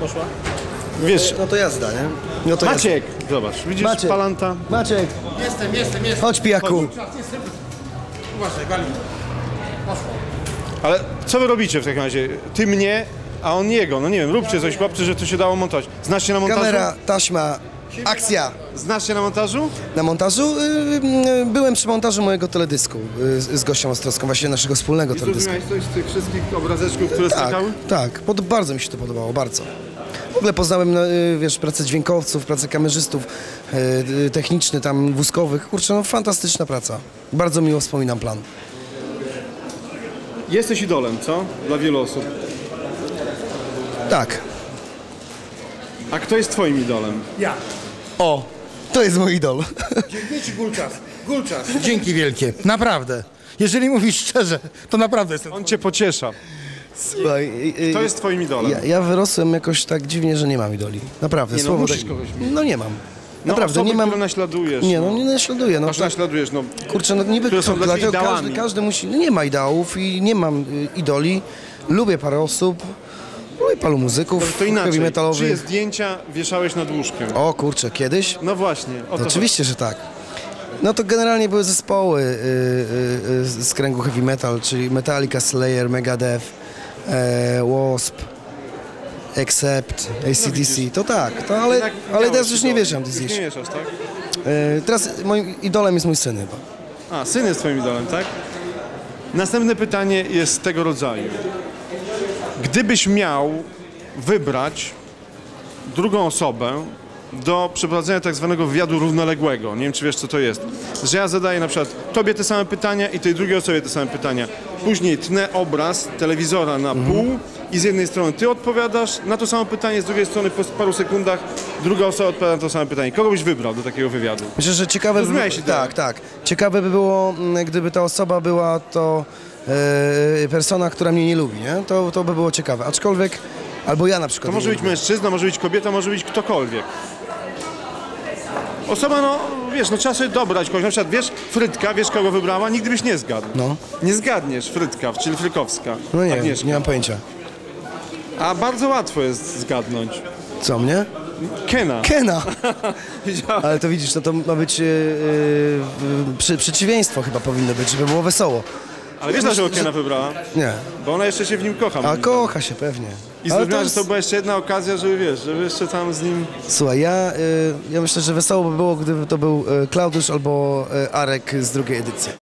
Poszła? Wiesz, No to jazda, nie? No to Maciek, zobacz, widzisz Maciek. palanta? Jazda. Maciek, Jestem, jestem, jestem. chodź pijaku. Uważaj, gali. Poszło. Ale co wy robicie w takim razie? Ty mnie, a on jego. No nie wiem, róbcie coś chłopcy, że to się dało montować. Znasz się na montażu? Kamera, taśma, akcja. Znasz się na montażu? Na montażu? Y, y, Byłem przy montażu mojego teledysku y, z z gościem Ostrowską, właśnie naszego wspólnego I teledysku. zrozumiałeś coś z tych wszystkich obrazeczków, które Tak, skakały? tak. Pod, bardzo mi się to podobało, bardzo. W ogóle poznałem, no, y, wiesz, pracę dźwiękowców, pracę kamerzystów y, y, technicznych, tam wózkowych. Kurczę, no fantastyczna praca. Bardzo miło wspominam plan. Jesteś idolem, co? Dla wielu osób. Tak. A kto jest twoim idolem? Ja. O, to jest mój idol. Dziękuję ci, Gulczas. Gulczas. Dzięki wielkie. Naprawdę. Jeżeli mówisz szczerze, to naprawdę jestem... On cię pociesza. Słuchaj, Kto jest twoim idolem? Ja, ja wyrosłem jakoś tak dziwnie, że nie mam idoli. Naprawdę, Nie, no słowo musisz tak- kogoś No nie mam. No, Naprawdę, osoby, nie mam. które naśladujesz. Nie, no nie naśladuję. No, Aż naśladujesz, no. kurczę, no niby które są to, dla dlatego każdy, każdy musi. No nie ma ideałów i nie mam y, idoli. Lubię parę osób. Lubię paru muzyków To heavy inaczej. Czyje zdjęcia wieszałeś nad łóżkiem? O kurczę, kiedyś? No właśnie, to Oczywiście, że tak. No to generalnie były zespoły y, y, z kręgu heavy metal, czyli Metallica, Slayer, Megadeth, Wasp, Accept, ACDC. To tak, to, ale, Jednak ale teraz już nie Już This nie mieszasz, tak? E, Teraz moim idolem jest mój syn chyba. A, syn jest twoim idolem, tak? Następne pytanie jest tego rodzaju. Gdybyś miał wybrać drugą osobę do przeprowadzenia tak zwanego wywiadu równoległego, nie wiem czy wiesz co to jest, że ja zadaję na przykład tobie te same pytania i tej drugiej osobie te same pytania. Później tnę obraz telewizora na pół i z jednej strony ty odpowiadasz na to samo pytanie, z drugiej strony po paru sekundach druga osoba odpowiada na to samo pytanie. Kogo byś wybrał do takiego wywiadu? Myślę, że ciekawe by, ideę? tak, tak. Ciekawe by było, mm, gdyby ta osoba była to e, persona, która mnie nie lubi, nie? To, to by było ciekawe. Aczkolwiek, albo ja na przykład. To może być mężczyzna, może być kobieta, może być ktokolwiek. Osoba, no wiesz, no trzeba sobie dobrać kogoś. Na przykład, wiesz, Frytka, wiesz kogo wybrała? Nigdy byś nie zgadł. No. Nie zgadniesz, Frytka, czyli Frykowska. No nie, Agnieszka. nie mam pojęcia. A bardzo łatwo jest zgadnąć. Co mnie? Kena. Kena! Ale to widzisz, to, to ma być e, e, przy, przeciwieństwo chyba powinno być, żeby było wesoło. Ale wiesz, dlaczego Kena wybrała? Nie. Bo ona jeszcze się w nim kocha. A kocha się pewnie. I Ale zrozumiała, że jest- to była jeszcze jedna okazja, żeby wiesz, żeby jeszcze tam z nim... Słuchaj, ja, y, ja myślę, że wesoło by było, gdyby to był y, Klaudiusz albo y, Arek z drugiej edycji.